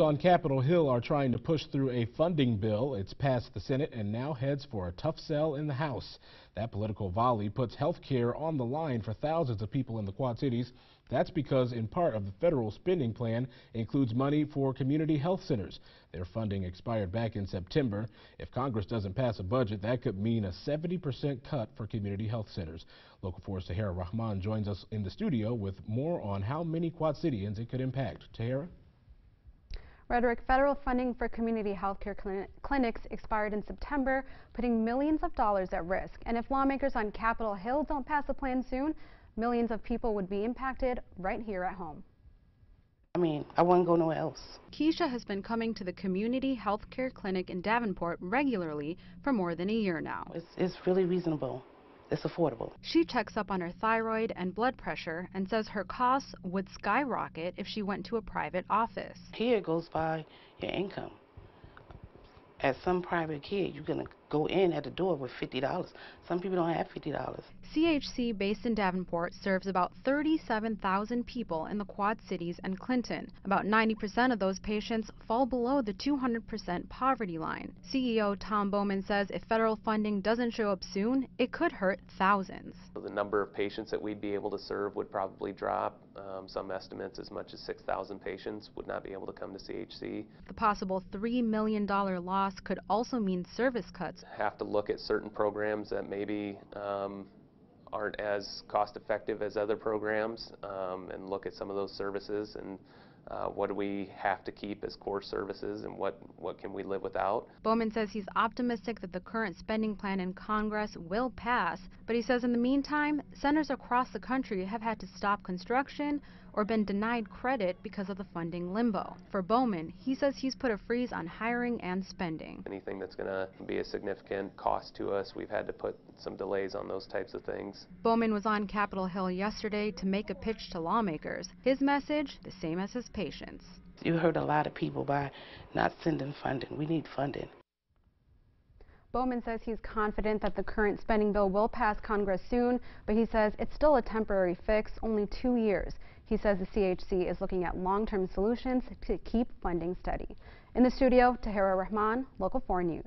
on Capitol Hill are trying to push through a funding bill. It's passed the Senate and now heads for a tough sell in the House. That political volley puts health care on the line for thousands of people in the Quad Cities. That's because in part of the federal spending plan includes money for community health centers. Their funding expired back in September. If Congress doesn't pass a budget, that could mean a 70% cut for community health centers. Local 4's Tahera Rahman joins us in the studio with more on how many Quad Cityans it could impact. Tahera? Rhetoric federal funding for community health care clinics expired in September, putting millions of dollars at risk. And if lawmakers on Capitol Hill don't pass the plan soon, millions of people would be impacted right here at home. I mean, I wouldn't go nowhere else. Keisha has been coming to the community health care clinic in Davenport regularly for more than a year now. It's, it's really reasonable it's affordable. She checks up on her thyroid and blood pressure and says her costs would skyrocket if she went to a private office. Here goes by your income at some private care, you're going to go in at the door with $50. Some people don't have $50. CHC, based in Davenport, serves about 37,000 people in the Quad Cities and Clinton. About 90% of those patients fall below the 200% poverty line. CEO Tom Bowman says if federal funding doesn't show up soon, it could hurt thousands. The number of patients that we'd be able to serve would probably drop. Um, some estimates as much as 6,000 patients would not be able to come to CHC. The possible $3 million loss could also mean service cuts. Have to look at certain programs that maybe um, aren't as cost effective as other programs um, and look at some of those services and uh, what do we have to keep as core services and what, what can we live without. Bowman says he's optimistic that the current spending plan in Congress will pass, but he says in the meantime, centers across the country have had to stop construction or been denied credit because of the funding limbo. For Bowman, he says he's put a freeze on hiring and spending. Anything that's going to be a significant cost to us, we've had to put some delays on those types of things. Bowman was on Capitol Hill yesterday to make a pitch to lawmakers. His message, the same as his patients. You hurt a lot of people by not sending funding. We need funding. Bowman says he's confident that the current spending bill will pass Congress soon, but he says it's still a temporary fix, only two years. He says the CHC is looking at long-term solutions to keep funding steady. In the studio, Tahera Rahman, Local 4 News.